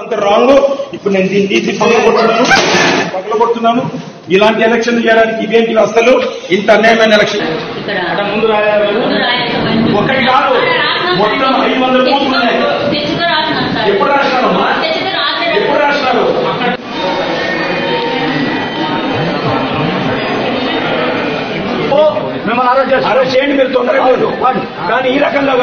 అంత రాంగ్ ఇప్పుడు నేను దీన్ని తీసి పగలగొడుతున్నాను. పగలగొడుతున్నాను. ఇలాంటి ఎలక్షన్ చేయడానికి ఇవేంటి అసలు ఇంత అన్యాయమైన ఎలక్షన్. అక్కడ ముందు ఒకటి కాదు. మొత్తం ఐదు వందల కోట్లు ఉన్నాయి. ఎప్పుడు రాసినారమ్మా? ఎప్పుడు రాసినారు? మిమ్మల్ని అరెస్ట్ చేయండి మీరు తొందరగా కానీ ఈ రకంగా